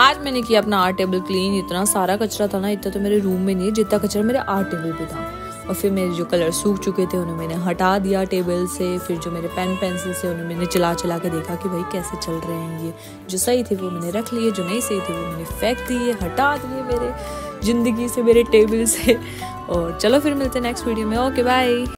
आज मैंने किया अपना आर्ट टेबल क्लीन इतना सारा कचरा था ना, इतना तो मेरे रूम में नहीं, जितना कचरा मेरे आर्ट टेबल पे था। और फिर मेरे जो कलर सूख चुके थे, उन्हें मैंने हटा दिया टेबल से, फिर जो मेरे पेन पेंसिल से, उन्हें मैंने चला चला के देखा कि भाई कैसे चल रहे हैं ये। जो सही थे वो मैंने रख लिए, जो नहीं सही थे वो मैंने फेंक दिए, हटा दिए मेरे ज़िंदगी से, मेरे टेबल से। और चलो फिर मिलते हैं नेक्स्ट वीडियो में। Okay bye